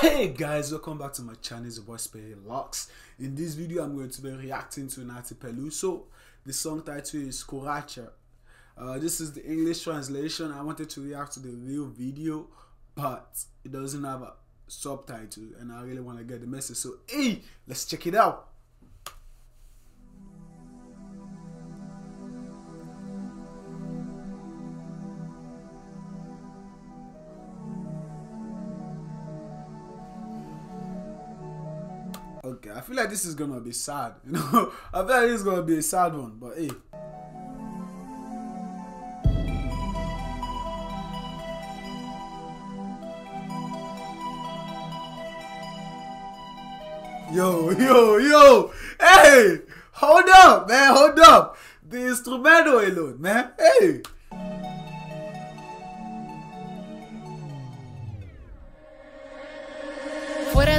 Hey guys, welcome back to my channel, it's your boy Spiritlocs. In this video, I'm going to be reacting to Nathy Peluso. The song title is Corashe. Uh, this is the English translation. I wanted to react to the real video, but it doesn't have a subtitle, and I really want to get the message. So, hey, let's check it out. Okay, I feel like this is gonna be sad. You know, I feel like this is gonna be a sad one, but hey. Yo, yo, yo! Hey! Hold up, man, hold up! The instrumental alone, man. Hey!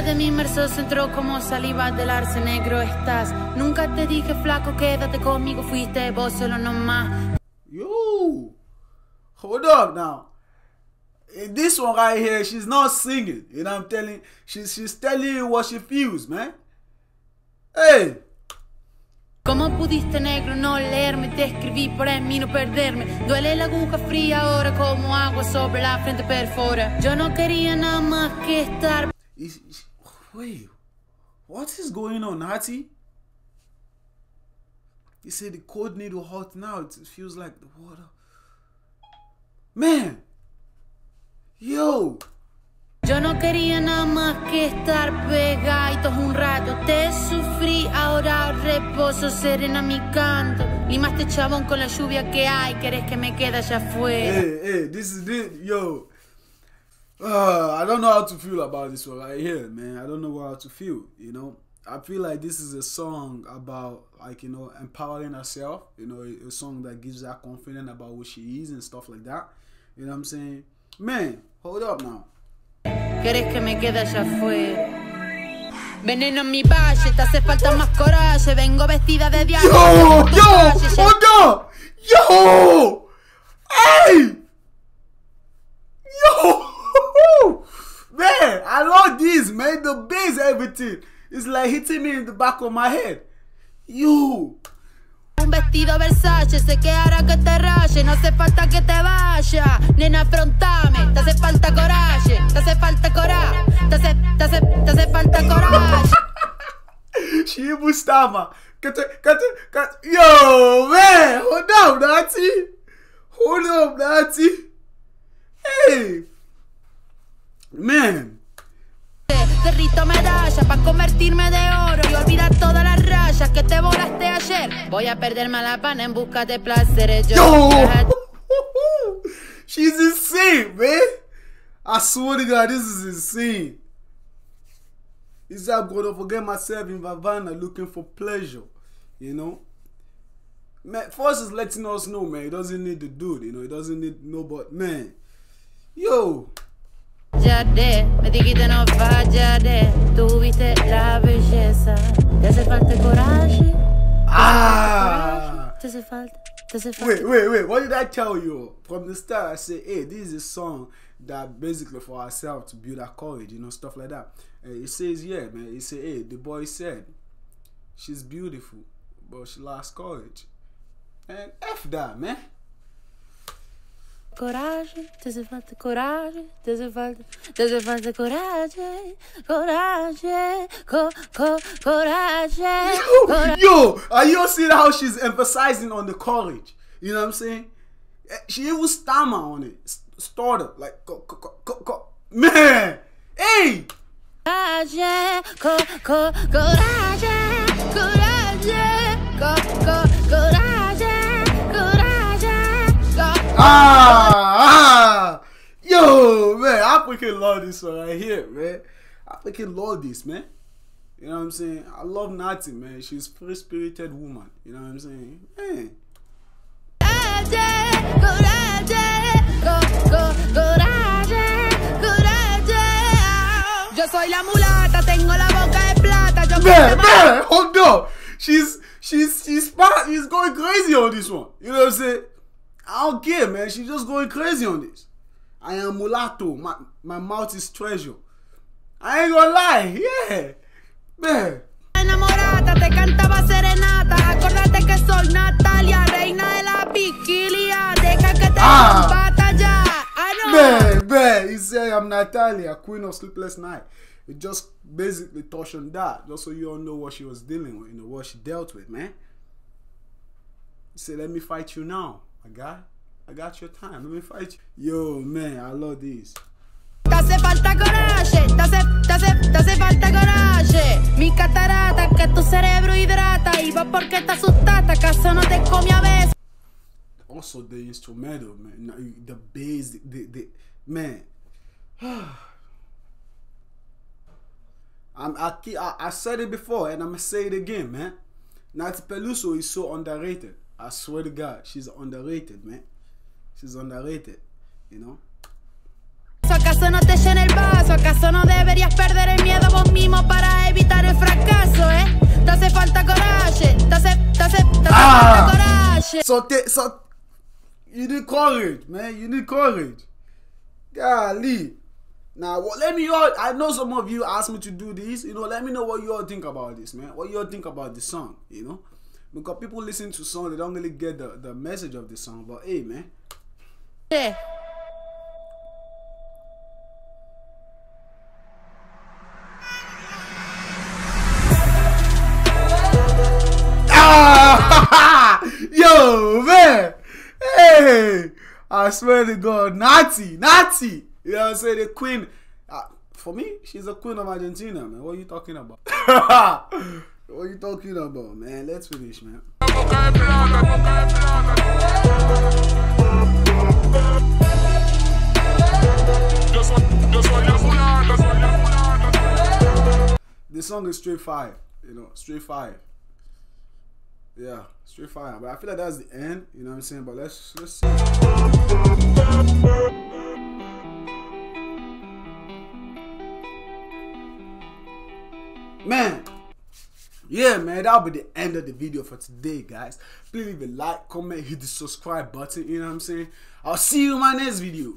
De mi inmerso entró como saliva del arce negro estás. Nunca te dije flaco, quédate conmigo, fuiste vos solo nomás. Yo! Hold up now. In this one right here, she's not singing. You know what I'm telling She's she's telling you what she feels, man. Hey! ¿Cómo pudiste negro no leerme? Te escribí para mí no perderme. Duele la aguja fría ahora como agua sobre la frente perfora. Yo no quería nada más que estar wait, what is going on, Hattie? You said the cold needle hot now. It feels like the water. Man, yo, Yo no quería nada más que estar pegaditos un rato. Te sufrí, ahora reposo, serena mi canto. Limaste chabón con la lluvia que hay, querés que me quede allá afuera. hey, hey, this is it, yo. Uh, I don't know how to feel about this one right here, man. I don't know how to feel. You know, I feel like this is a song about like you know empowering herself. You know, a, a song that gives her confidence about who she is and stuff like that. You know what I'm saying? Man, hold up now. Querés que me quede allá afuera. Veneno en mi valle, te hace falta más coraje. Vengo vestida de diablo. Yo, yo, hold up, yo, hey, yo, man, This, man. The bass, everything, it's like hitting me in the back of my head. You. Un vestido Versace, sé que hará que te raye. No hace falta que te vaya. Nena, afrontame. Te hace falta coraje. Te hace falta coraje. Te hace, te hace, te hace falta coraje. she stammer. Cut it, cut it. Yo, man, hold up, Nathy. Hold up, Nathy. Hey, man. Medalla para convertirme de oro y todas las rayas que te volaste ayer. Voy a perderme La Habana en busca de placeres. Yo Yo! She's insane, man. I swear to God, this is insane. Is I'm gonna forget myself in Havana looking for pleasure, you know? Man, first is letting us know, man. He doesn't need the dude, you know. He doesn't need nobody, man, yo, Fallaré, me dijiste no fallaré. Tuviste la belleza. Te hace falta coraje. ah. Te hace falta, te hace falta. Wait, wait, wait. What did I tell you? From the start, I said, hey, this is a song that basically for ourselves to build our courage, you know, stuff like that. And it says, yeah, man. It said, hey, the boy said, she's beautiful, but she lost courage. And F that, man. Coraje, te hace falta coraje, te hace falta, te falta coraje, coraje, co, co, coraje, coraje. Yo, are you seeing how she's emphasizing on the courage? You know what I'm saying? Eh, She even stammer on it, stutter, like, co, co, co, co, man, hey, Coraje, co, co, coraje, coraje, co, co, Ah, ah, yo, man, I freaking love this one right here, man. I freaking love this, man. You know what I'm saying? I love Nathy, man. She's free spirited woman. You know what I'm saying? Man. Yo soy la mulata, tengo la boca de plata. Yo Man, man, hold up. She's she's she's she's going crazy on this one. You know what I'm saying? I don't care, man. She's just going crazy on this. I am mulatto. My my mouth is treasure. I ain't gonna lie, yeah. Man. Enamorada, te cantaba serenata. Acordate que soy Natalia, reina de la vigilia. Deja que te Ah. batalla. Man, man, he said I'm Natalia, queen of sleepless night. It just basically touched on that, just so you all know what she was dealing with, you know, what she dealt with, man. He said, let me fight you now, my guy. I got your time, let me fight you. Yo, man, I love this. Te hace falta coraje, te hace, te hace, te hace falta coraje. Mi catarata que tu cerebro hidrata. Y vos porque te asustaste, acaso no te comí a veces. Also, the instrumental, man, the bass, the, the, the man. I'm, I, I, I said it before and I'm gonna say it again, man. Nathy Peluso is so underrated. I swear to God, she's underrated, man. She's underrated, you know. ¿Acaso no te llena el vaso? ¿Acaso no deberías perder el miedo vos mismo para evitar el fracaso, eh? Te hace falta coraje, te hace, te hace, te hace Ah. falta coraje. So, te, so you need courage, man. You need courage. Golly. Now, what, let me all. I know some of you asked me to do this. You know, let me know what you all think about this, man. What you all think about the song, you know? Because people listen to song, they don't really get the, the message of the song. But hey, man. Ah, yo, man. Hey, I swear to God, Nathy, Nathy. You know what I'm saying? The queen. Uh, for me, she's the queen of Argentina, man. What are you talking about? what are you talking about, man? Let's finish, man. This song is straight fire, you know, straight fire. Yeah, straight fire. But I feel like that's the end, you know what I'm saying? But let's let's see. Man, yeah, man, that'll be the end of the video for today, guys. Please leave a like, comment, hit the subscribe button, you know what I'm saying? I'll see you in my next video.